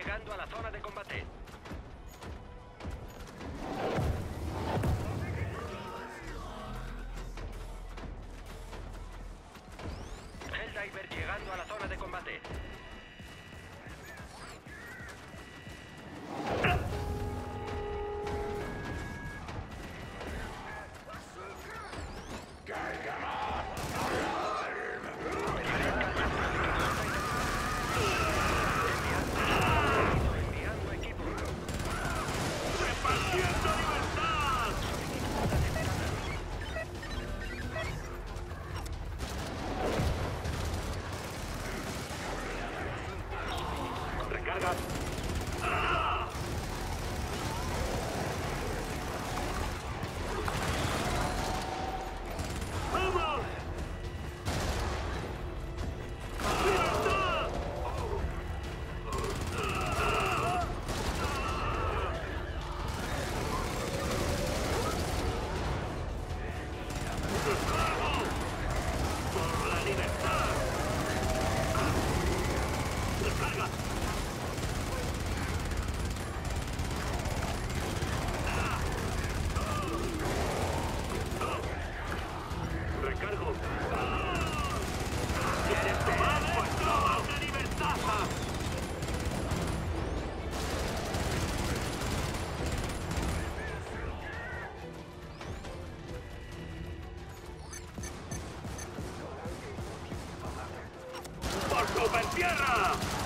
Llegando a la zona de combate. Recarga. ¡Vamos! ¡Por super tierra!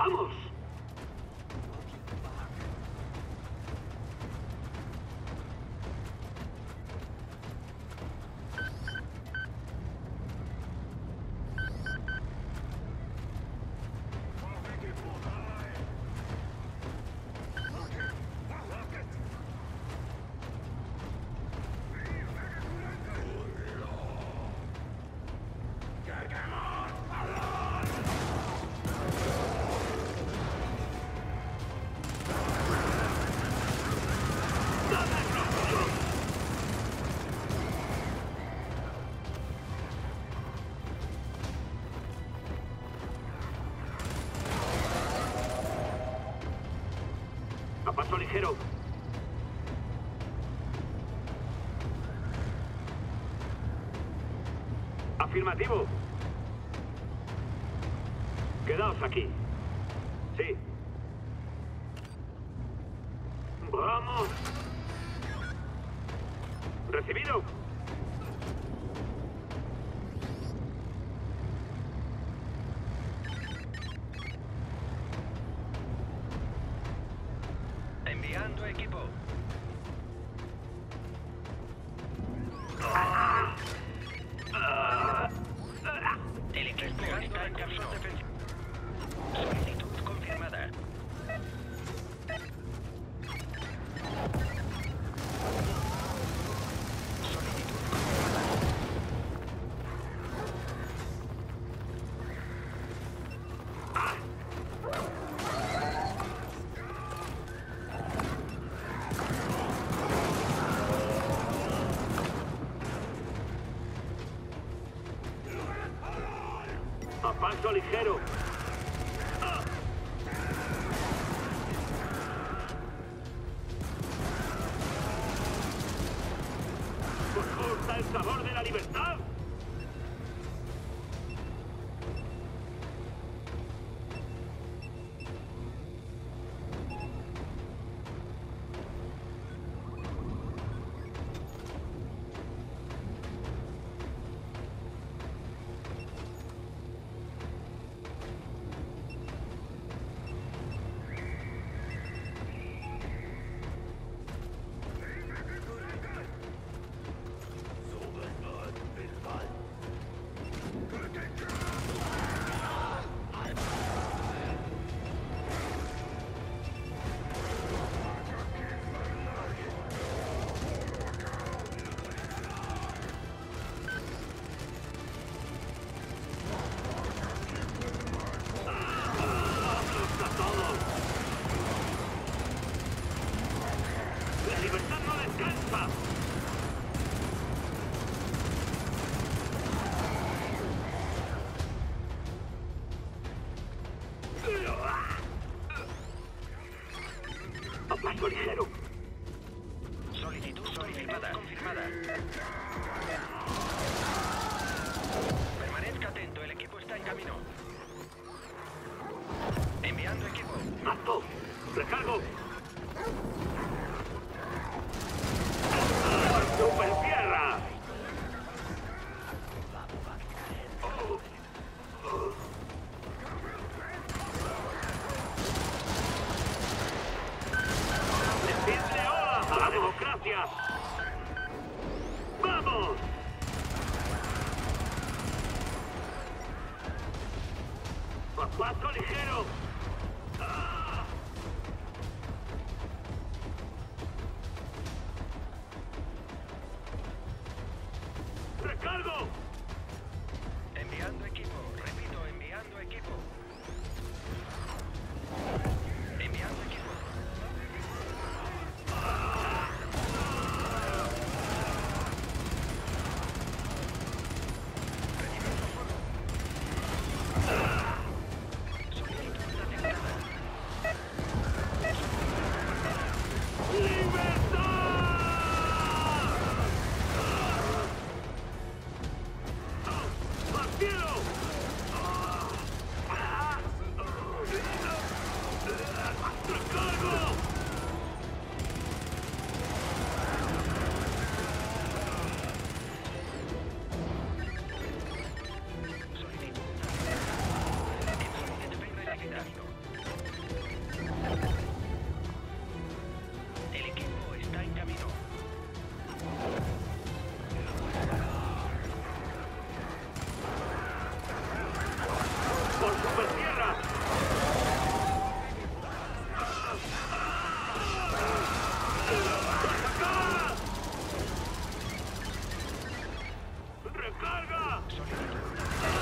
¡Vamos! Afirmativo. Quedaos aquí. Enviando equipo. ¡A paso ligero! ¿Os gusta el sabor de la libertad? libertad no descansa. A ligero. Solicitud confirmada. confirmada. Permanezca atento, el equipo está en camino. Enviando equipo. Mató. Recargo. Paso ligero! Targa!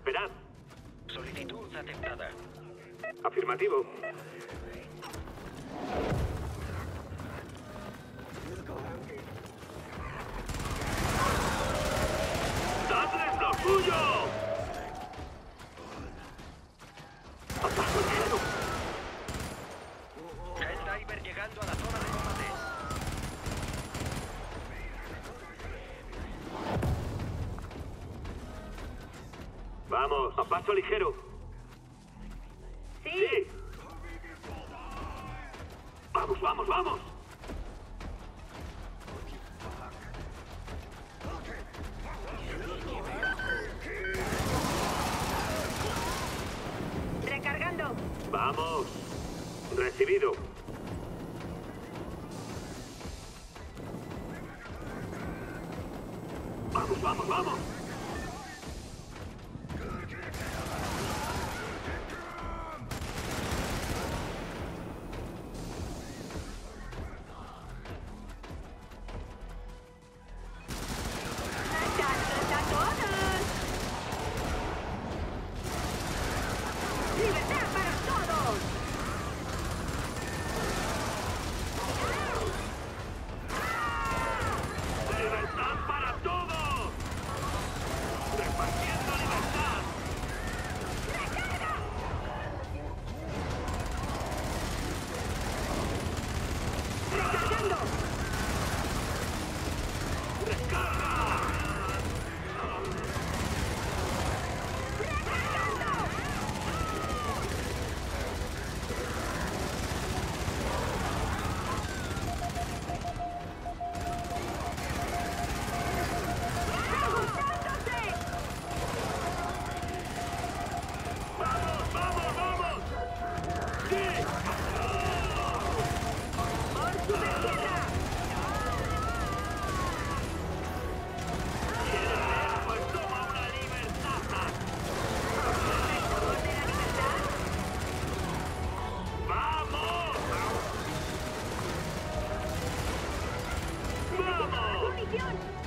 Esperad. Solicitud aceptada. Afirmativo. ¡Dadles lo suyo! Vamos, a paso ligero. Sí, Vamos, vamos, vamos. recargando. Vamos. Recibido. Vamos, vamos, vamos. Champion!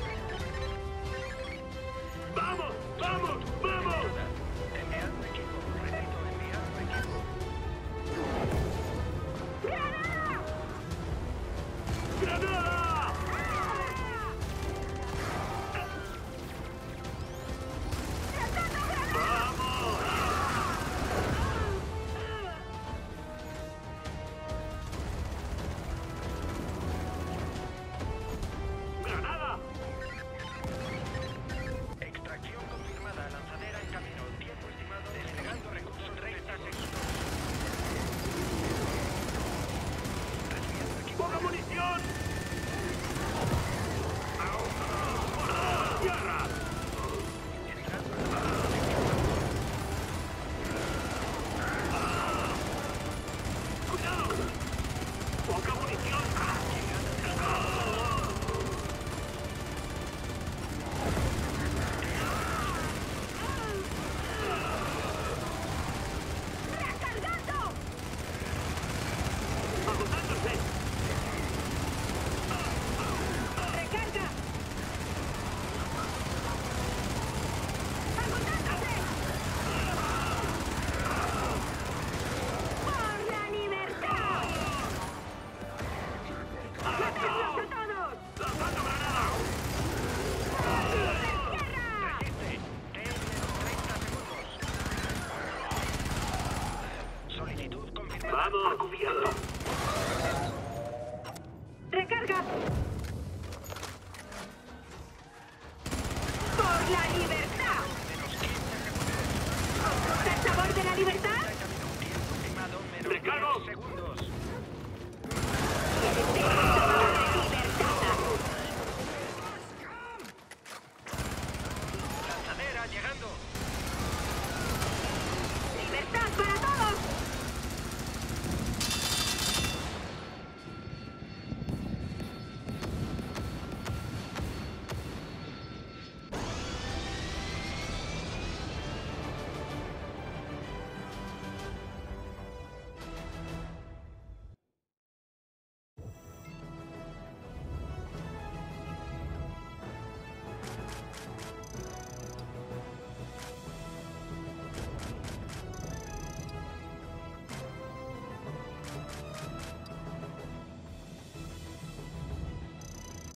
libertad! De ¡Recargo!